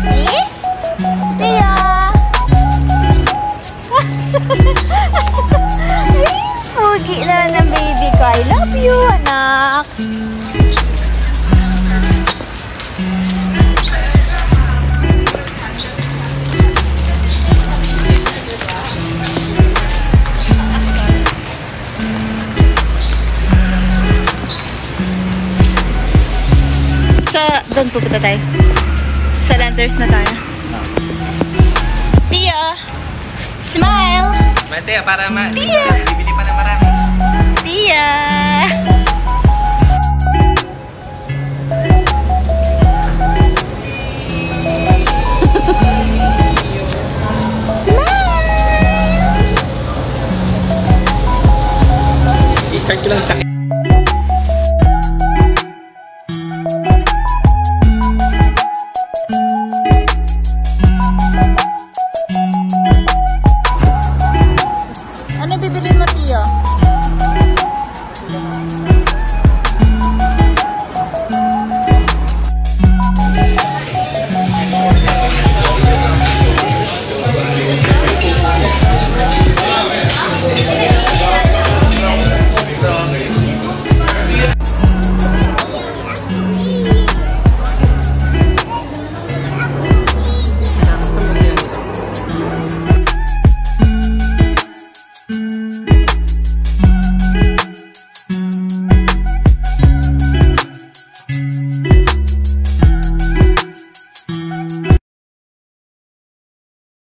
Happy? See ya! Pugi na ng baby ko. I love you, anak! sa doon pupunta tayo. Landers na tayo. Tia! Smile! Mate, para ma... Tia! Bibili pa ng marami. Tia! Smile! I-start ko lang sa up.